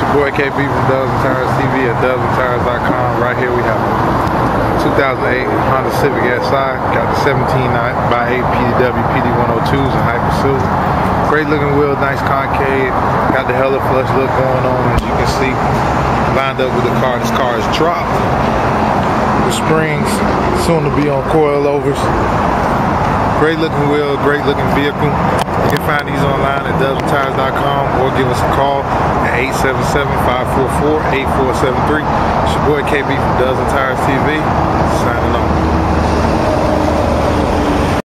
your boy KB from and Tires TV at dubsandtires.com. Right here we have a 2008 Honda Civic SI. Got the 17 by 8 PDW PD102s and Hyper Silver. Great looking wheel, nice concave. Got the hella flush look going on as you can see. Lined up with the car. This car is dropped. The springs soon to be on coilovers. Great looking wheel, great looking vehicle. You can find these online at dubsandtires.com or give us a call at 877-544-8473. It's your boy KB from and Tires TV.